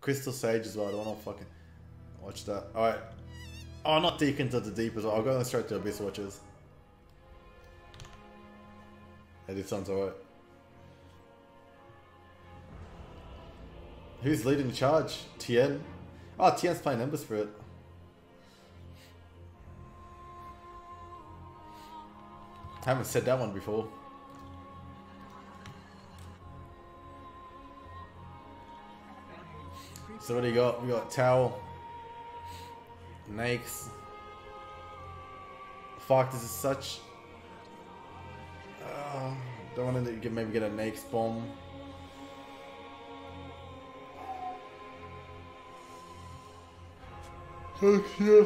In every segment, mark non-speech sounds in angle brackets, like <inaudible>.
Crystal Sage as well. I don't want to fucking watch that. Alright. Oh, not Deacons of the Deep as well. I'll go straight to Abyss Watchers. Hey, this sounds alright. Who's leading the charge? Tien? Oh, Tien's playing Ember Spirit. I haven't said that one before. So what do you got? We got Towel. Nakes. Fuck, this is such... Uh, don't want to get, maybe get a Nakes bomb. Heck yeah.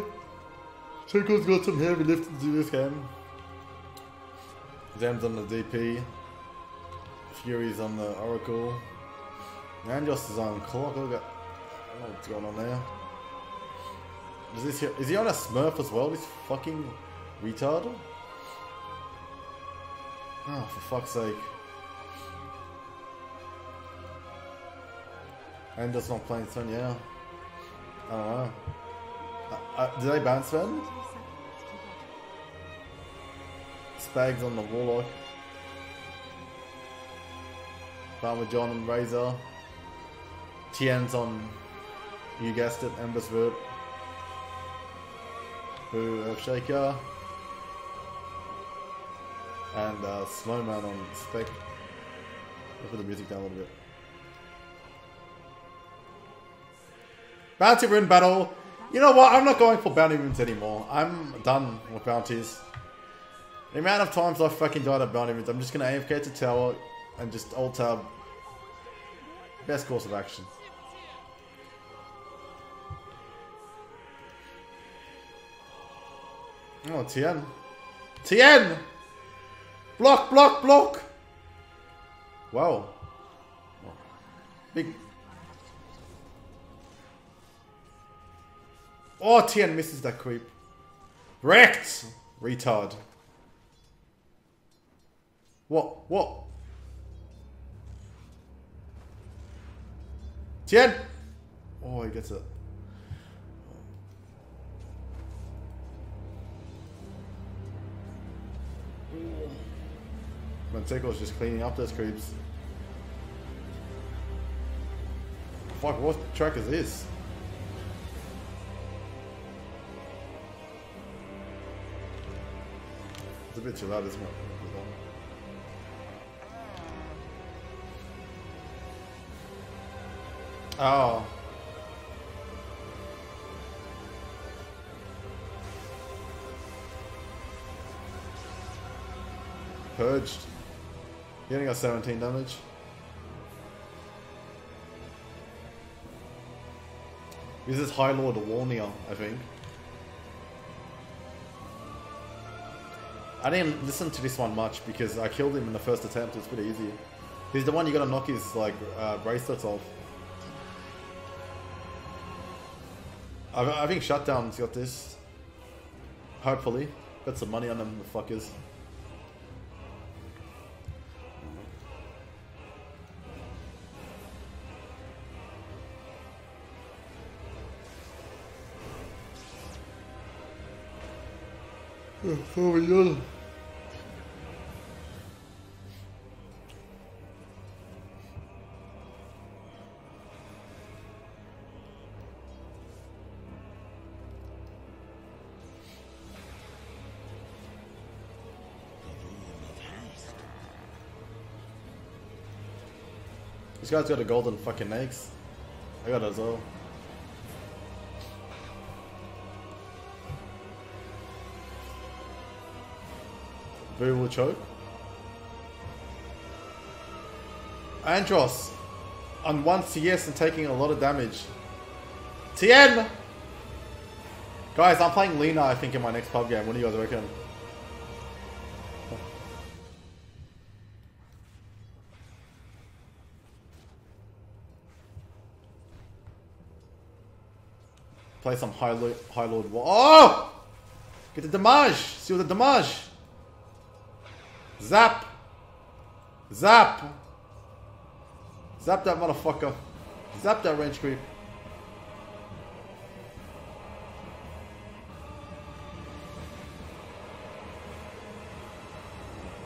Tickle's got some heavy lifting to do this game. Zam's on the DP. Fury's on the Oracle. Andros is on Clock. I don't what's going on there. Is this here? Is he on a Smurf as well? This fucking retard. Oh, for fuck's sake. Andros not playing Sven, yeah. I don't know. Uh, uh, did they ban Sven? Spags on the Warlock. Farmer John and Razor. Tien's on, you guessed it, Ember Spirit. Boo Earthshaker. And uh, Snowman on Spec. I'll put the music down a little bit. Bounty Rune Battle. You know what? I'm not going for bounty runes anymore. I'm done with bounties. The amount of times I've fucking died at bounty runes, I'm just gonna AFK to tower and just alt tab. Best course of action. Oh, Tien. Tien! Block, block, block! Wow. Big. Oh, Tien misses that creep. Wrecked! Retard. What? What? Tien! Oh, he gets it. Manteco's just cleaning up those creeps. Fuck, what track is this? It's a bit too loud, isn't it? Oh. Purged. He only got 17 damage. This is High Lord Wolnir, I think. I didn't listen to this one much because I killed him in the first attempt. It's pretty easy. He's the one you gotta knock his like uh, bracelets off. I, I think Shutdown's got this. Hopefully. Got some money on them, the fuckers. This guy's got a golden fucking eggs. I got as Boo will choke. Andros on one CS and taking a lot of damage. Tien! Guys, I'm playing Lina, I think, in my next pub game. What do you guys reckon? Play some High Lord, High Lord War. Oh! Get the damage! See what the damage! Zap! Zap! Zap that motherfucker. Zap that range creep.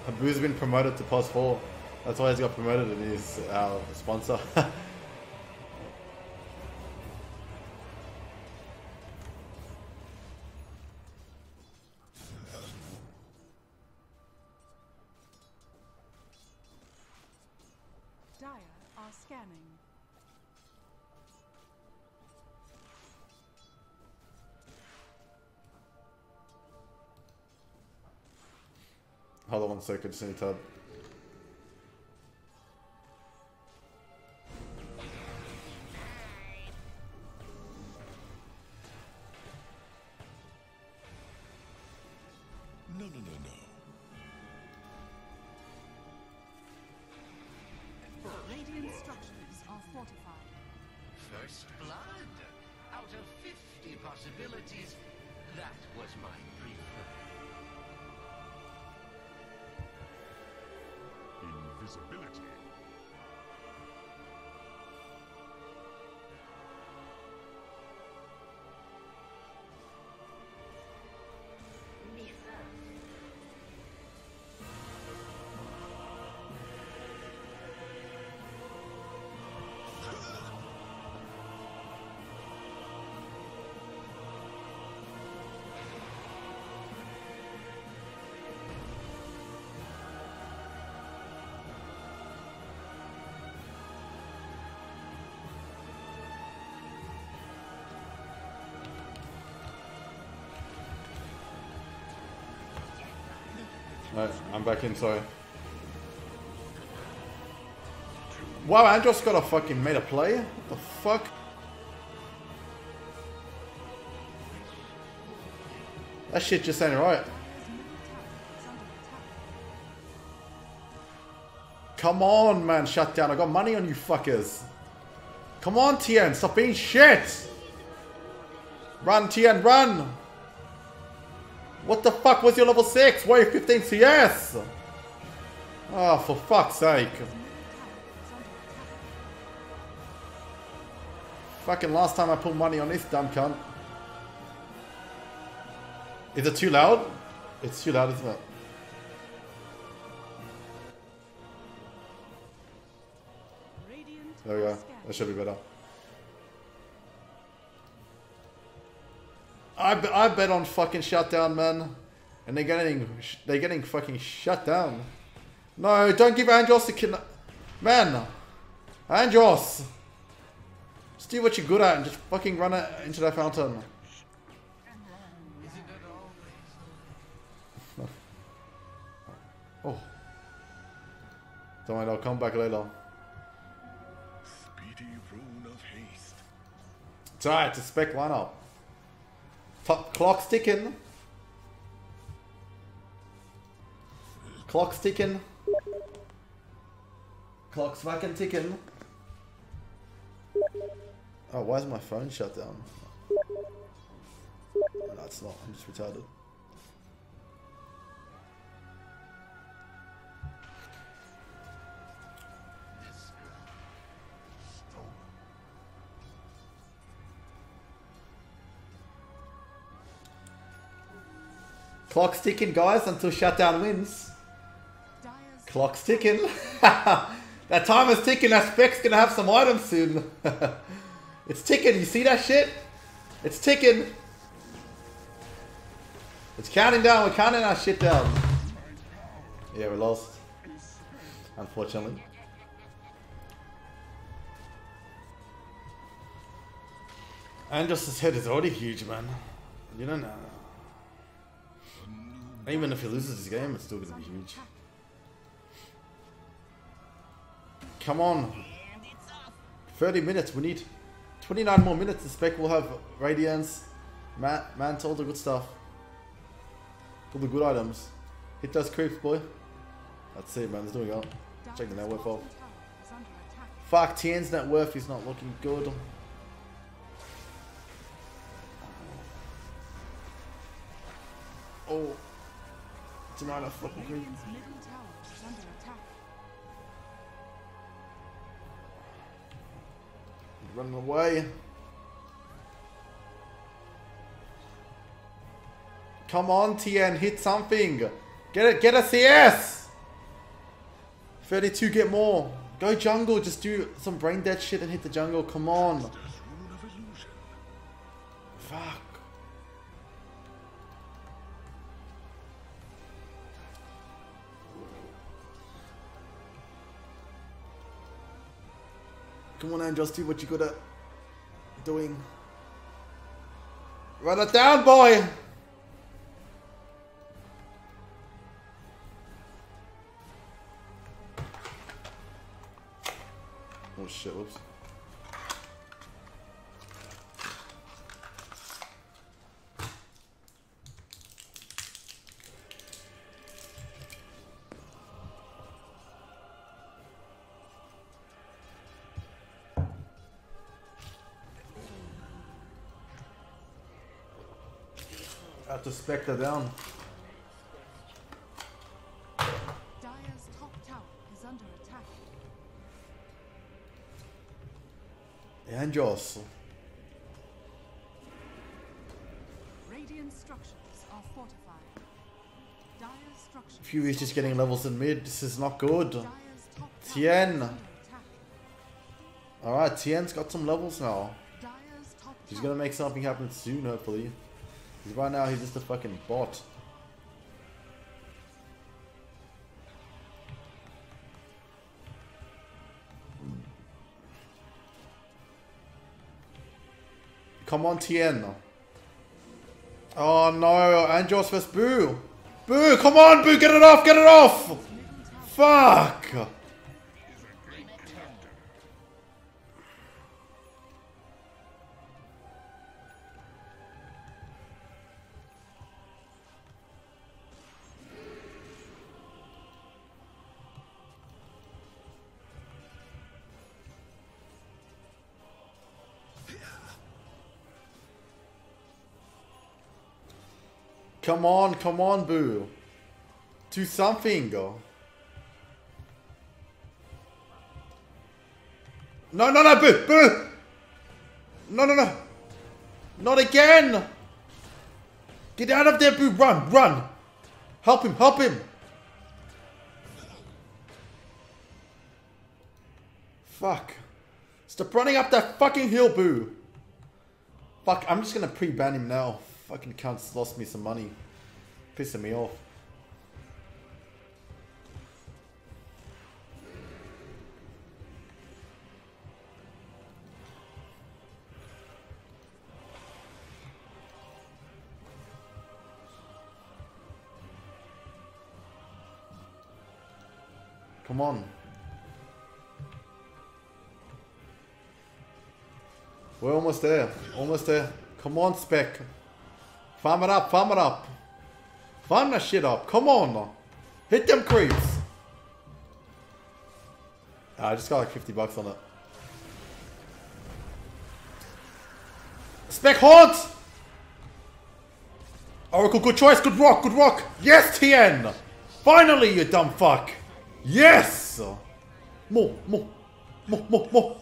Abu's been promoted to pos 4. That's why he's got promoted and he's our sponsor. <laughs> are scanning. Hold on one second, just No, I'm back in, sorry. Wow, Andros got a fucking made a play? What the fuck? That shit just ain't right. Come on, man, shut down. I got money on you fuckers. Come on, Tien, stop being shit. Run, Tien, run. What the fuck was your level 6? Why are you 15 CS? Oh, for fuck's sake. Fucking last time I put money on this dumb cunt. Is it too loud? It's too loud, isn't it? There we go. That should be better. I, I bet on fucking shutdown, man. And they're getting they're getting fucking shut down. No, don't give Andros the kid. Man, Andros, just do what you're good at and just fucking run it into that fountain. Oh, don't mind. I'll come back later. Speedy rune of haste. It's alright, it's a spec lineup. Top clock's ticking. Clock's ticking. Clock's fucking ticking. Oh, why is my phone shut down? No, it's not. I'm just retarded. Clock's ticking, guys, until shutdown wins. Clock's ticking. <laughs> that time is ticking. That spec's gonna have some items soon. <laughs> it's ticking. You see that shit? It's ticking. It's counting down. We're counting our shit down. Yeah, we lost. Unfortunately. Andros' head is already huge, man. You don't know. Even if he loses this game, it's still gonna be huge. Come on. 30 minutes. We need 29 more minutes. The spec will have Radiance, Ma Mantle, the good stuff. All the good items. Hit those creeps, boy. That's it, man. Let's do it. Out. Check the net worth off. Fuck, Tien's net worth is not looking good. Oh. Tonight I fucking creep. Radiant's middle tower is under attack. Running away. Come on, Tien, hit something. Get it, get a CS. 32, get more. Go jungle, just do some brain dead shit and hit the jungle. Come on. Rune of illusion. Fuck. Come on, Andros, do what you good at doing. Run it down, boy! Oh shit, whoops. To spectre down. Dire's top tower is under attack. Andros. Radiant structures are fortified. Dire's structures. Fury's just getting levels in mid. This is not good. Tien. is under attack. Alright, Tien's got some levels now. He's gonna make something happen soon, hopefully. 'Cause right now he's just a fucking bot. Come on, Tien. Oh no, Andros vs Boo. Boo, come on, Boo, get it off, get it off! Fuck! Come on, come on, Boo. Do something. Go. No, no, no, Boo, Boo. No, no, no. Not again. Get out of there, Boo. Run, run. Help him, help him. Fuck. Stop running up that fucking hill, Boo. Fuck, I'm just gonna pre-ban him now. Fucking cunt's lost me some money. Pissing me off. Come on. We're almost there. Almost there. Come on, Spec. Farm it up, farm it up. Farm that shit up. Come on. Hit them creeps. I just got like 50 bucks on it. Spec Haunt! Oracle, good choice, good rock, good rock. Yes, Tien! Finally, you dumb fuck. Yes! More, more, more, more, more.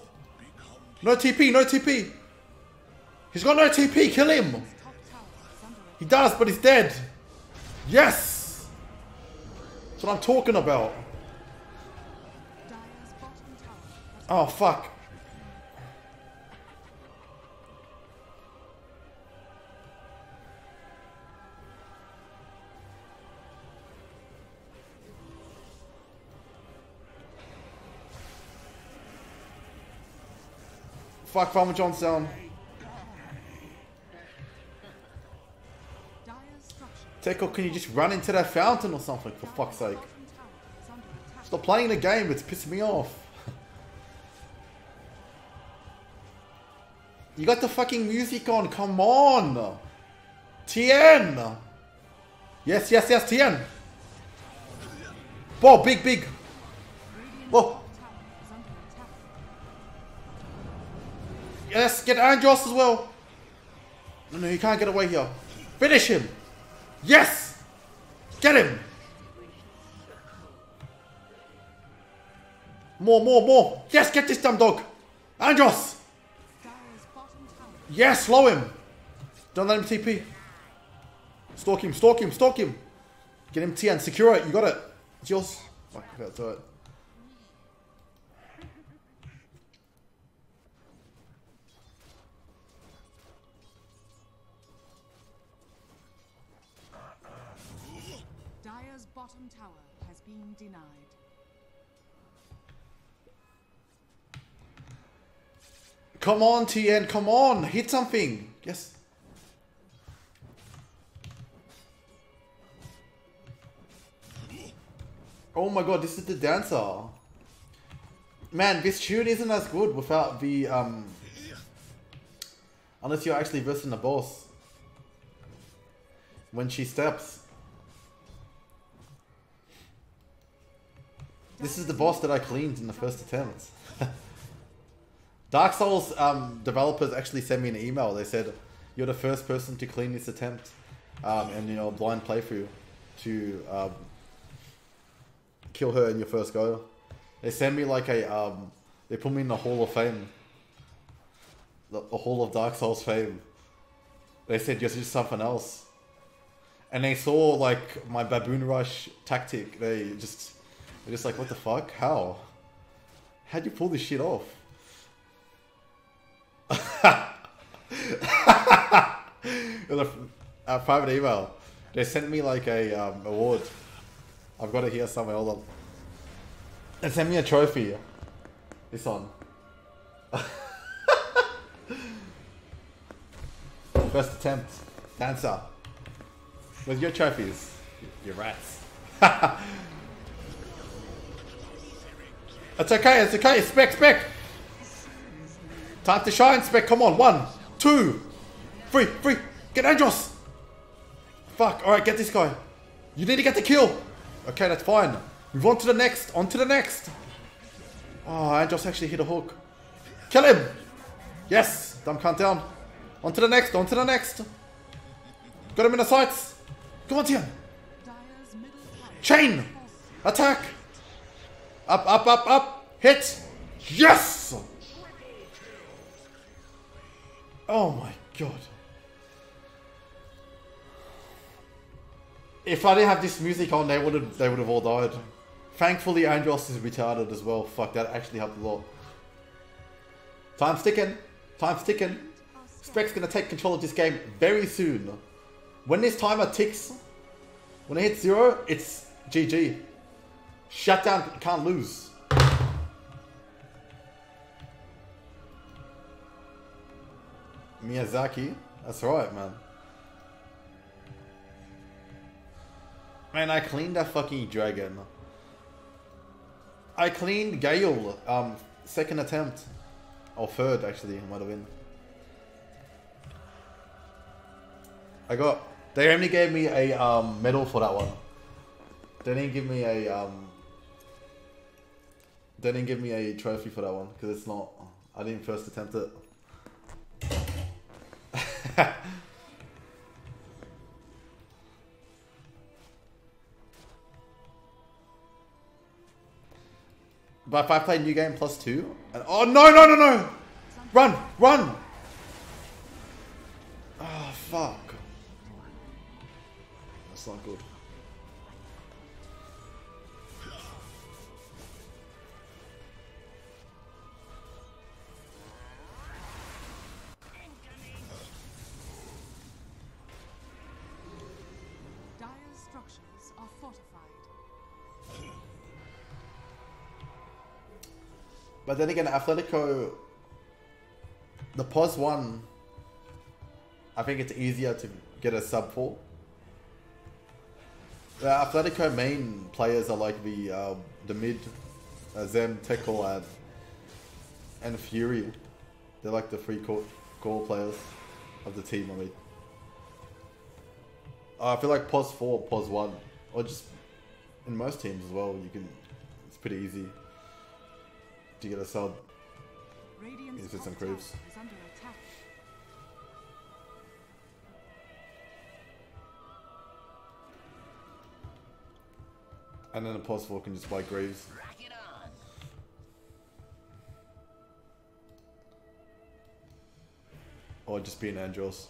No TP, no TP. He's got no TP, kill him. He does, but he's dead. Yes! That's what I'm talking about. Oh, fuck. Fuck, Farmer John's down. Dire's Teko, can you just run into that fountain or something, for fuck's sake? Stop playing the game, it's pissing me off. <laughs> You got the fucking music on, come on! Tien! Yes, yes, yes, Tien! Whoa, big, big! Whoa! Yes, get Andros as well! No, no, he can't get away here. Finish him! Yes! Get him! More, more, more! Yes, get this dumb dog! Andros! Yes, slow him. Don't let him TP. Stalk him, stalk him, stalk him. Get him TN, secure it, you got it. It's yours. Fuck, do it. Been denied. Come on, TN, come on! Hit something! Yes. Oh my god, this is the dancer. Man, this tune isn't as good without the, um... Unless you're actually versing the boss. When she steps. This is the boss that I cleaned in the first attempt. <laughs> Dark Souls um, developers actually sent me an email. They said, you're the first person to clean this attempt. Um, and, you know, blind playthrough to um, kill her in your first go. They sent me like a, um, they put me in the Hall of Fame. The, the Hall of Dark Souls fame. They said, you're just something else. And they saw like my Baboon Rush tactic. They just, they're just like, what the fuck? How? How'd you pull this shit off? <laughs> A, a private email. They sent me like a um, award. I've got it here somewhere. Hold on. They sent me a trophy. This one. <laughs> First attempt. Dancer. With your trophies. Your rats. <laughs> it's okay, it's okay. Spec, spec. Time to shine, spec. Come on. One, two, three, three. Get Andros. Fuck. Alright, get this guy. You need to get the kill. Okay, that's fine. Move on to the next. On to the next. Oh, Andros actually hit a hook. Kill him. Yes. Dumb countdown. On to the next. On to the next. Got him in the sights. Come on, Tian. Chain. Attack. Up, up, up, up. Hit. Yes. Oh my god. If I didn't have this music on, they would have they would have all died. Thankfully, Andros is retarded as well. Fuck, that actually helped a lot. Time's ticking. Time's ticking. Spec's gonna take control of this game very soon. When this timer ticks, when it hits zero, it's GG. Shutdown can't lose. Miyazaki, that's right, man. Man, I cleaned that fucking dragon. I cleaned Gael, um, second attempt. Or third, actually, might have been. I got, they only gave me a um, medal for that one. They didn't give me a, um, they didn't give me a trophy for that one, because it's not, I didn't first attempt it. <laughs> But if I play new game plus two, and oh no no no no, run run. Oh fuck. That's not good. But then again, Athletico, the pos one, I think it's easier to get a sub for. The Athletico main players are like the uh, the mid, uh, Zem, Tekel, and, and Fury. They're like the three core, core players of the team. I mean, uh, I feel like pos four, pos one, or just in most teams as well. You can, it's pretty easy to get a sub. Radiant's Is it top some tower creeps? is under attack. And then a pos four can just buy Greaves. Rack it on. Or just be an Andros.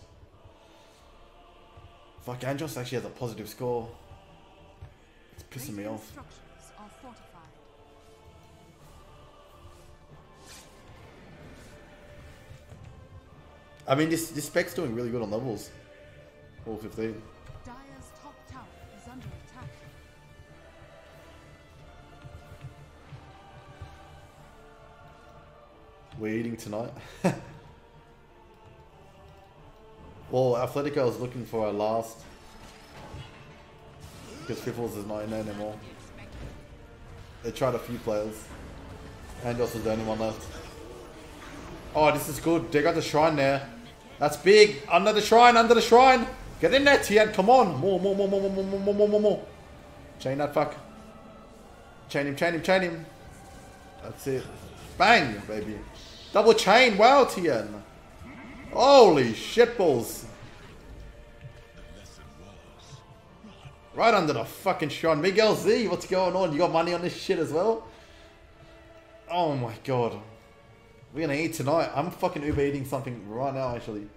Fuck, Andros actually has a positive score. It's pissing me off. I mean, this, this spec's doing really good on levels. All 15. We're eating tonight. <laughs> well, Athletico is looking for our last. Because Cripples is not in there anymore. They tried a few players. Andros was the only one left. Oh, this is good. They got the shrine there. That's big. Under the shrine, under the shrine. Get in there, Tien. Come on. More, more, more, more, more, more, more, more, more, more. Chain that fuck. Chain him, chain him, chain him. That's it. Bang, baby. Double chain. Wow, Tien. Holy shitballs. Right under the fucking shrine. Miguel Z, what's going on? You got money on this shit as well? Oh my god. We're gonna eat tonight. I'm fucking Uber eating something right now, actually.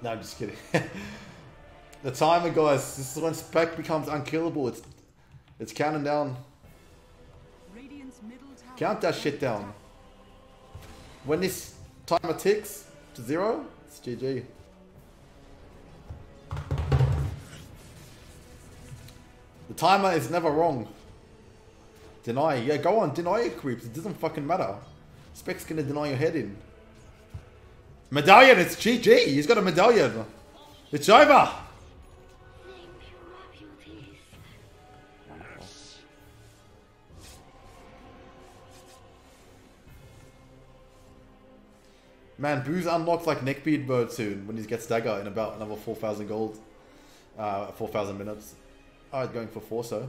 No, I'm just kidding. <laughs> the timer, guys. This is when spec becomes unkillable. It's it's counting down. Radiant's middle tower Count that shit down. When this timer ticks to zero, it's GG. The timer is never wrong. Deny. Yeah, go on. Deny it, creeps. It doesn't fucking matter. Spec's gonna deny your head in. Medallion, it's GG. He's got a medallion. It's over. Man, Boo's unlocked like Neckbeard Bird soon when he gets Dagger in about another 4,000 gold. Uh, 4,000 minutes. Alright, going for Forso.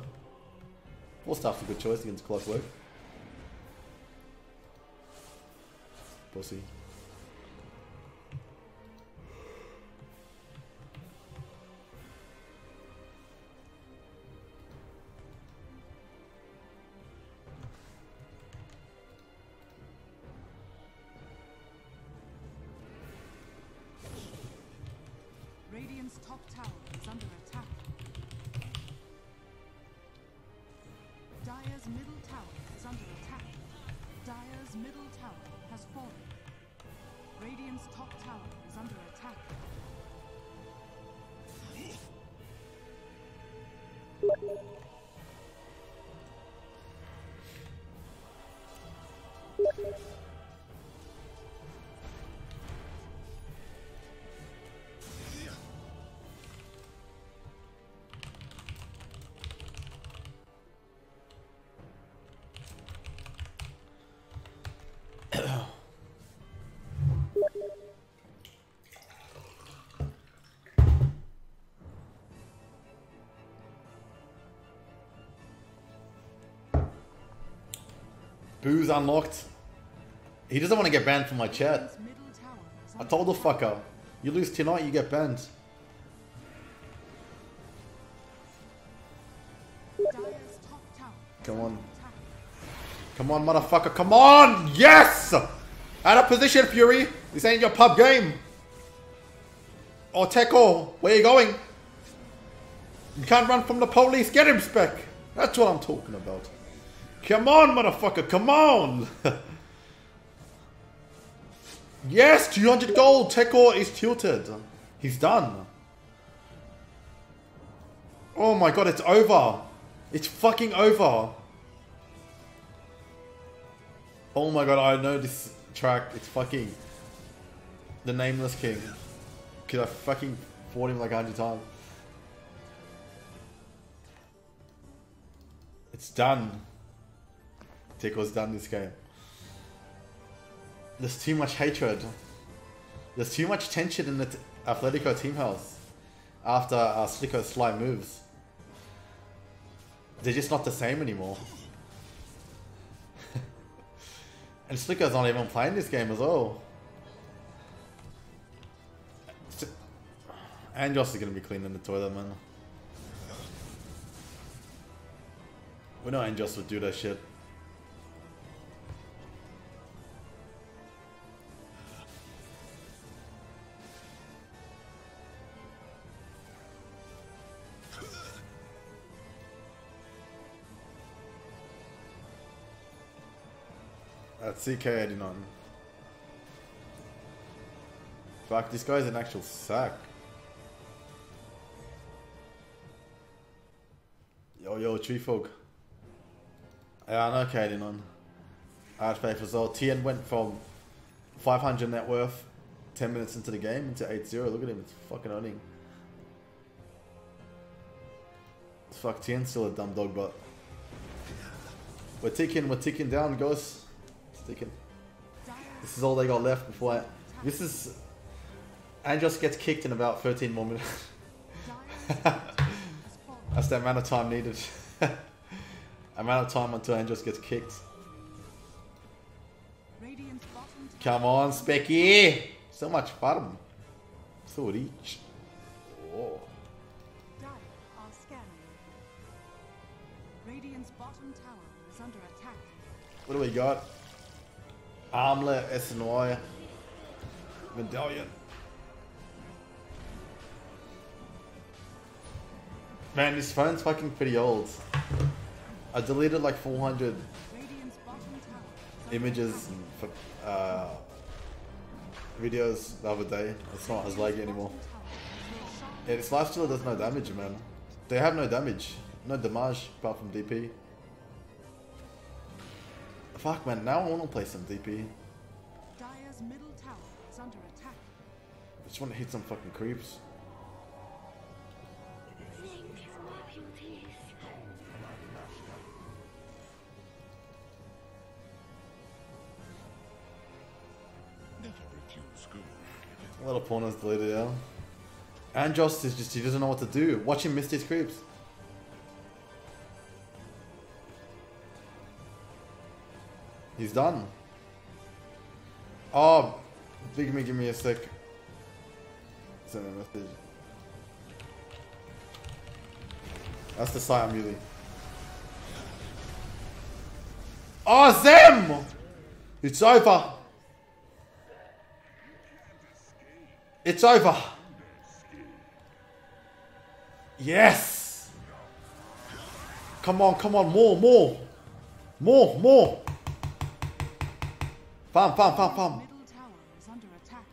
Force Staff's a good choice against Clockwork. Pussy. Has fallen. Radiant's top tower is under attack. Boo's unlocked. He doesn't want to get banned from my chat. I told the fucker. You lose tonight, you get banned. Come on. Come on, motherfucker. Come on! Yes! Out of position, Fury. This ain't your pub game. Or Teko, where you going? You can't run from the police. Get him, Spec. That's what I'm talking about. Come on, motherfucker. Come on. <laughs> yes, 200 gold. Teko is tilted. He's done. Oh my god, it's over. It's fucking over. Oh my god, I know this track. It's fucking the Nameless King. Cause I fucking fought him like a hundred times. It's done. Tico's done this game. There's too much hatred. There's too much tension in the t- Athletico team house after uh, Slicko's sly moves. They're just not the same anymore. <laughs> And Slicko's not even playing this game as well. Andros is going to be cleaning the toilet, man. We know Andros would do that shit. That's CK89. Fuck, this guy's an actual sack. Yo, yo, Tree Folk. Yeah, I know K89. Archfaith as well. Tien went from 500 net worth 10 minutes into the game into 8-0. Look at him, it's fucking owning. Fuck, Tien's still a dumb dog, but we're ticking, we're ticking down, guys. This is all they got left before I... This is... Andros gets kicked in about 13 more minutes. <laughs> That's the amount of time needed. <laughs> amount of time until Andros gets kicked. Come on, Specky! So much fun. So rich. Oh. What do we got? Armlet, SNY, Medallion. Man, this phone's fucking pretty old. I deleted like 400 Radiant's bottom tower is under images and uh, videos the other day. It's not as laggy anymore. Yeah, this lifesteal does no damage, man. They have no damage. No damage apart from DP. Fuck, man. Now I want to play some DP. Dire's middle tower is under attack. I just want to hit some fucking creeps. Never refuse good. A lot of pornos deleted, yeah. Andros is just, he doesn't know what to do. Watch him miss these creeps. He's done. Oh, Big Me, give me a sec. Send a message. That's the site I'm using. Oh, Zem! It's over. It's over. Yes. Come on, come on, more, more. More, more. Farm, farm, farm, farm. Middle tower is under attack.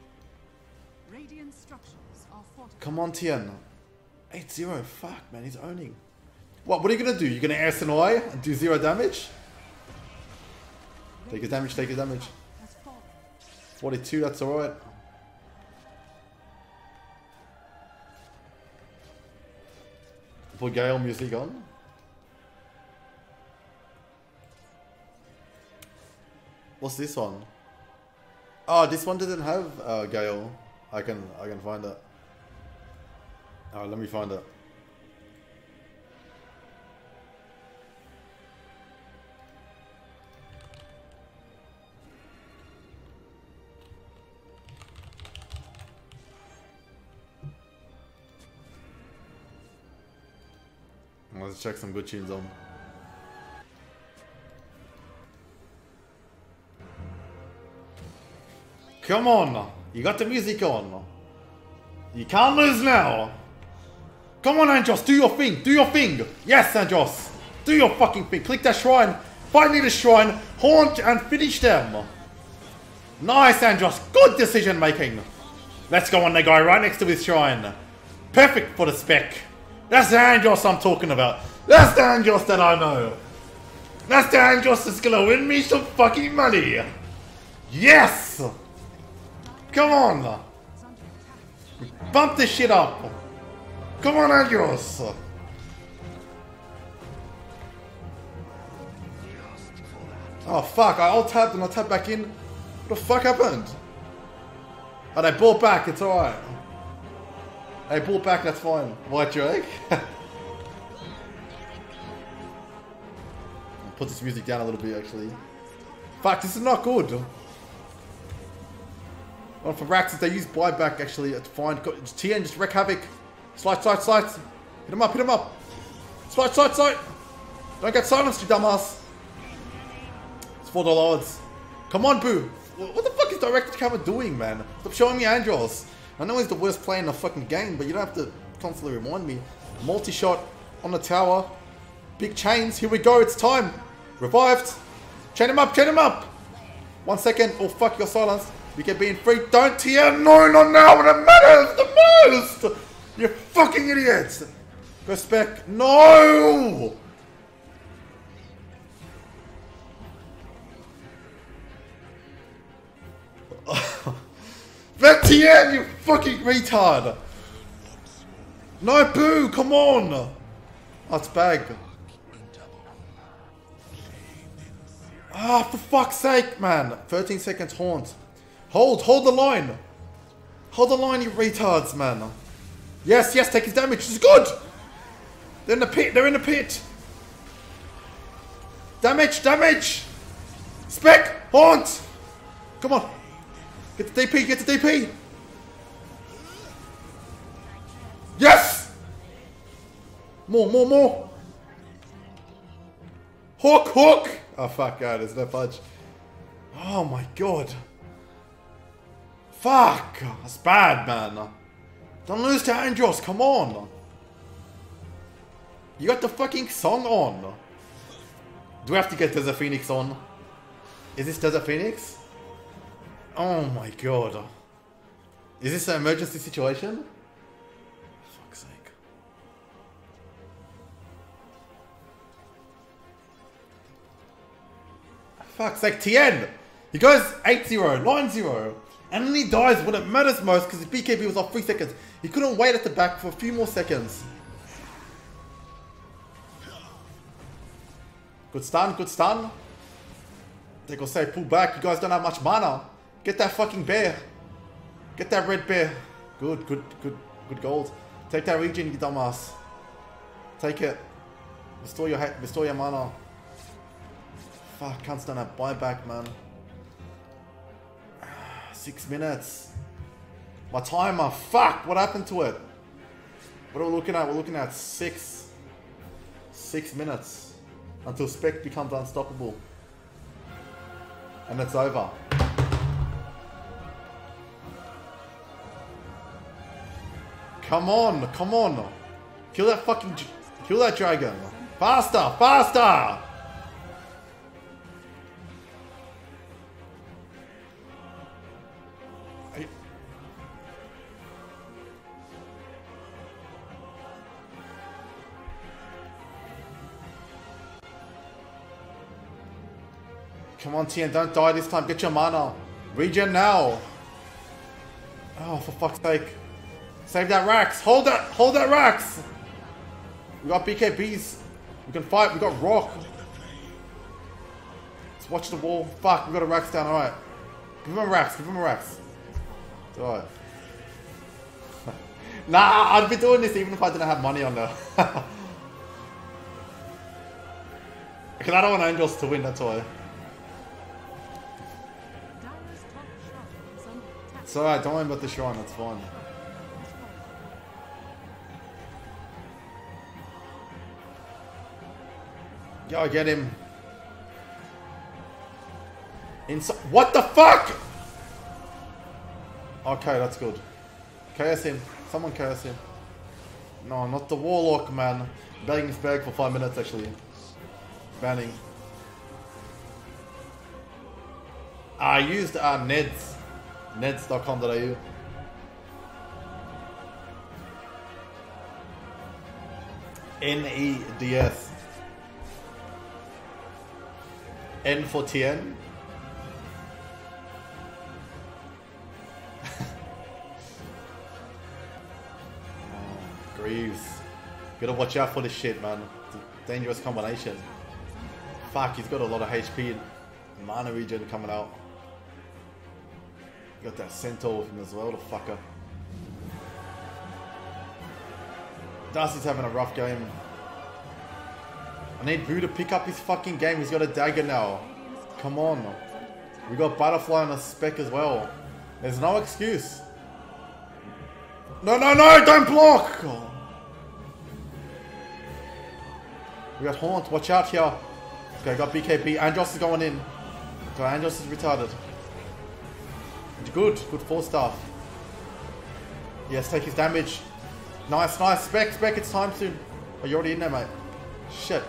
Radiant structures are fortified. Come on, Tien. 8-0. Fuck, man, he's owning. What, what are you gonna do? You're gonna air Senoi and do zero damage? Take his damage, take his damage. 42, that's alright. Put Gael music on. What's this one? Oh, this one didn't have uh, Gael. I can I can find it. Alright, let me find it. Let's check some good tunes on. Come on! You got the music on. You can't lose now. Come on, Andros, do your thing. Do your thing. Yes, Andros. Do your fucking thing. Click that shrine. Find me the shrine. Haunt and finish them. Nice, Andros. Good decision making. Let's go on the guy right next to his shrine. Perfect for the spec. That's the Andros I'm talking about. That's the Andros that I know. That's the Andros that's gonna win me some fucking money. Yes! Come on! Under. Bump this shit up! Come on, Andros! Oh fuck, I all tapped and I tapped back in. What the fuck happened? Oh, they brought back, it's alright. They brought back, that's fine. White Drake? <laughs> Put this music down a little bit actually. Fuck, this is not good. Well, for Raxes, they use buyback actually it's to find TN, just wreck havoc. Slide, slide, slide. Hit him up, hit him up. Slide, slide, slide. Don't get silenced, you dumbass. It's $4 odds. Come on, Boo. What the fuck is Directed Camera doing, man? Stop showing me Andros. I know he's the worst player in the fucking game, but you don't have to constantly remind me. Multi-shot on the tower. Big chains. Here we go. It's time. Revived. Chain him up. Chain him up. One second. Oh, fuck. You're silenced. You get being free. Don't tear. No, not now. When it matters the most. You fucking idiots. Go spec. No. <laughs> Vetien, you fucking retard! No, boo, come on! Oh, bag. Ah, oh, for fuck's sake, man! 13 seconds haunt. Hold, hold the line. Hold the line, you retards, man. Yes, yes, take his damage. This is good. They're in the pit. They're in the pit. Damage, damage. Spec, haunt. Come on. Get the DP, get the DP. Yes. More, more, more. Hook, hook. Oh, fuck, God, there's no fudge. Oh, my God. Fuck. That's bad, man. Don't lose to Andros, come on. You got the fucking song on. Do we have to get Desert Phoenix on? Is this Desert Phoenix? Oh my god. Is this an emergency situation? Fuck's sake. Fuck's sake, Tien! He goes 8-0, 9-0. And then he dies when it matters most because his BKB was off 3 seconds. He couldn't wait at the back for a few more seconds. Good stun, good stun. They go say, pull back, you guys don't have much mana. Get that fucking bear. Get that red bear. Good, good, good, good gold. Take that region, you dumbass. Take it. Restore your, restore your mana. Fuck, can't stand that buyback, man. Six minutes. My timer, fuck, what happened to it? What are we looking at? We're looking at six, six minutes until Spec becomes unstoppable. And it's over. Come on, come on. Kill that fucking, kill that dragon. Faster, faster! Come on, Tien, don't die this time. Get your mana. Regen now. Oh, for fuck's sake. Save that Rax. Hold that. Hold that Rax. We got BKBs. We can fight. We got Rock. Let's watch the wall. Fuck, we got a Rax down. Alright. Give him a Rax. Give him a Rax. Alright. <laughs> nah, I'd be doing this even if I didn't have money on there. <laughs> Because I don't want Angels to win, that's why. It's alright, don't worry about the shrine, that's fine. Yo, get him. Inside. What the fuck? Okay, that's good. Curse him. Someone curse him. No, not the warlock, man. Banning his bag for five minutes, actually. Banning. I used uh, Neds. Neds.com.au. N-E-D-S. N for. Oh, Greaves. Gotta watch out for this shit, man. It's a dangerous combination. Fuck, he's got a lot of HP and mana regen coming out. Got that centaur with him as well, the fucker. Darcy's having a rough game. I need Boo to pick up his fucking game. He's got a dagger now. Come on. We got Butterfly on a spec as well. There's no excuse. No, no, no! Don't block! We got Haunt. Watch out here. Okay, got BKB. Andros is going in. Okay, Andros is retarded. Good. Good Force Staff. Yes, take his damage. Nice, nice. Spec, spec, it's time soon. Oh, you're already in there, mate. Shit.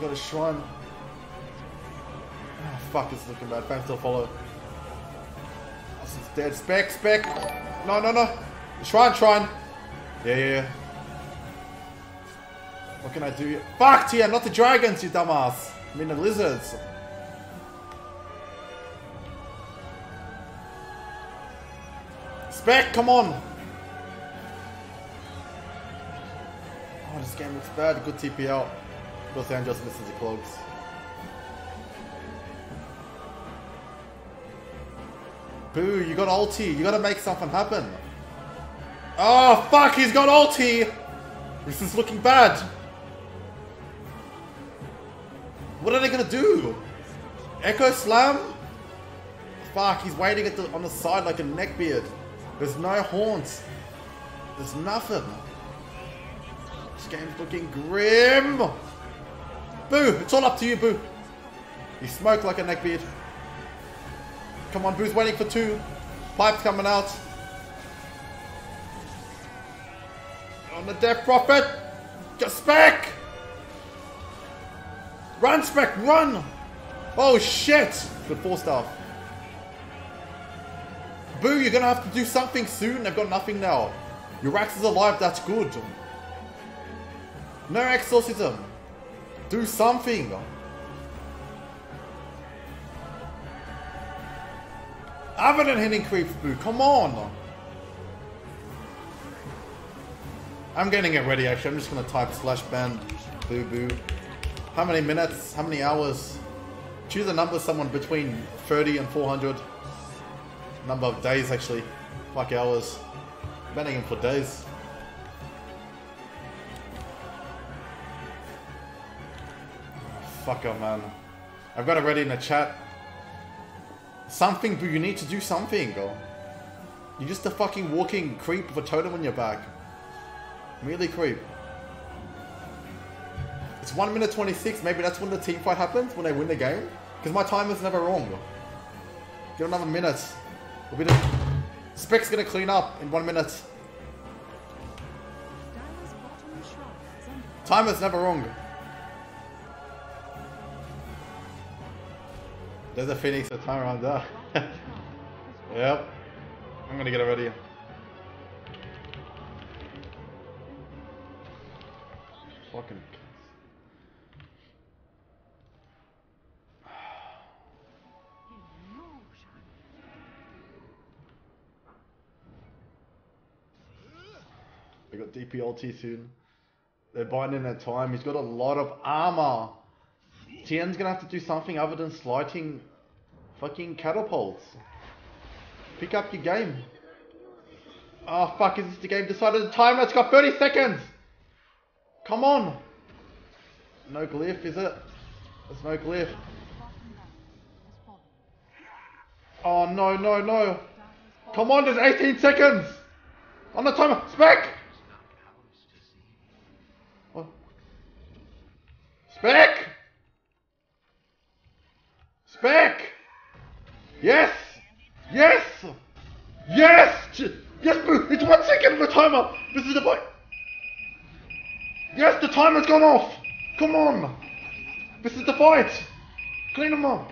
Got a shrine. Oh, fuck, it's looking bad. Bam still follow. Dead. Spec, spec. No, no, no. Shrine, shrine. Yeah, yeah, yeah. What can I do? Fuck, Tia, not the dragons, you dumbass. I mean the lizards. Spec, come on! Oh, this game looks bad. Good TP out. Los Angeles misses the cloaks. Boo, you got ulti. You gotta make something happen. Oh, fuck, he's got ulti! This is looking bad. What are they gonna do? Echo Slam? Fuck, he's waiting at the, on the side like a neckbeard. There's no haunts. There's nothing. This game's looking grim. Boo, it's all up to you, Boo. You smoke like a neckbeard. Come on, Boo's waiting for two. Pipes coming out. On the Death Prophet. Just spec. Run, spec, run. Oh shit. Good Force Staff. Boo, you're gonna have to do something soon. I've got nothing now. Your Rax is alive, that's good. No exorcism. Do something. Abaddon hitting creeps, Boo. Come on. I'm getting it ready, actually. I'm just gonna type slash ban boo boo. How many minutes? How many hours? Choose a number, someone between 30 and 400. Number of days, actually. Like hours. Banning him for days. Fucker, man. I've got it ready in the chat. Something, but you need to do something, girl. You're just a fucking walking creep with a totem on your back. Really creep. It's 1 minute 26, maybe that's when the team fight happens, when they win the game. Because my time is never wrong. Get another minute. We'll be the... Spec's gonna clean up in one minute. Time is never wrong. There's a Phoenix a time around there. <laughs> yep. I'm gonna get it ready. Fucking. They got DP ulti soon. They're binding in their time. He's got a lot of armor. Tien's gonna have to do something other than slighting fucking catapults. Pick up your game. Oh fuck, is this the game decided the timer? It's got 30 seconds! Come on! No glyph, is it? There's no glyph. Oh no, no, no! Come on, there's 18 seconds! On the timer! Spec! Spec! Spec! Yes! Yes! Yes! Yes, boo! It's one second of the timer! This is the point! Yes, the timer's gone off! Come on! This is the fight! Clean them up!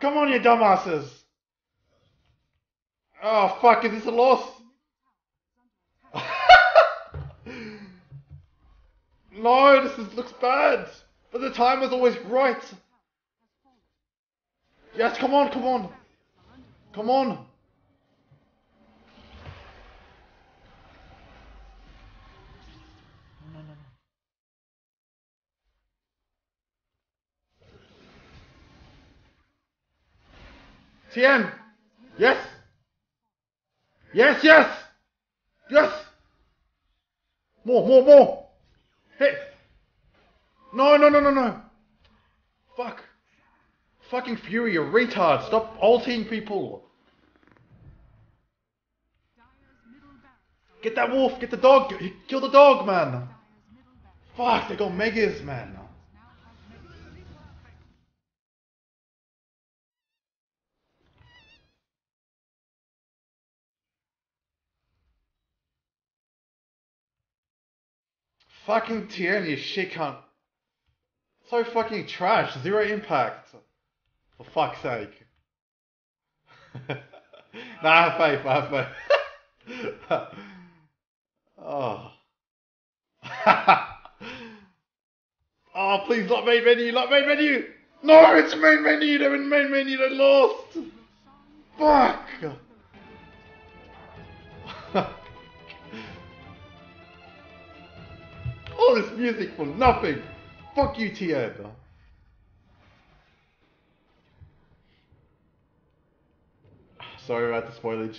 Come on, you dumbasses! Oh, fuck, is this a loss? No, this is, looks bad! But the time is always right! Yes, come on, come on! Come on! Tien! Yes! Yes, yes! Yes! More, more, more! Hey! No, no, no, no, no! Fuck! Fucking Fury, you retard! Stop ulting people! Get that wolf! Get the dog! Kill the dog, man! Fuck, they got megas, man! Fucking Tierney, shit cunt. So fucking trash. Zero impact. For fuck's sake. <laughs> nah, have faith. Have faith. <laughs> oh. <laughs> oh, please, not main menu. Not main menu. No, it's main menu. They're in main menu. They lost. Fuck. All this music for nothing. Fuck you, Tien. Sorry about the spoilage.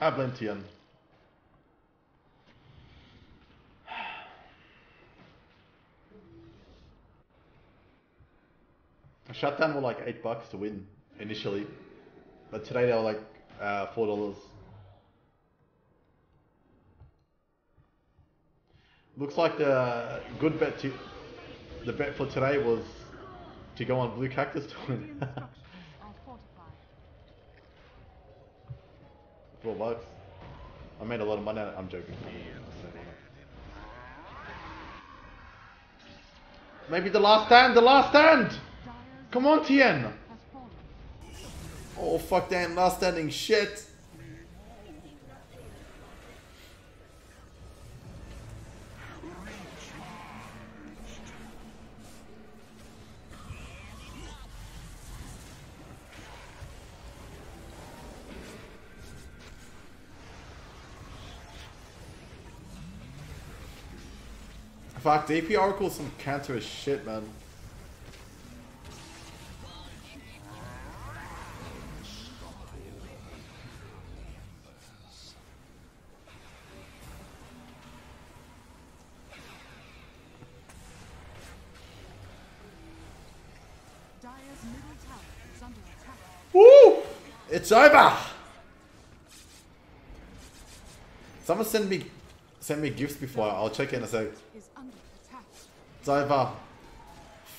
I blame Tien. Shutdown were like eight bucks to win initially, but today they were like uh, four dollars. Looks like the good bet to the bet for today was to go on blue cactus to win. Radiant structures are fortified. Four bucks. I made a lot of money. I'm joking. Maybe the last stand. The last stand. Come on, Tien. Oh fuck damn, last standing shit. Fuck, DP Oracle's some cancerous shit, man. It's over! Someone sent me sent me gifts before. I'll check in a sec. Is under attack. It's over.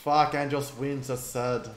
Fuck, Angels wins. That's sad.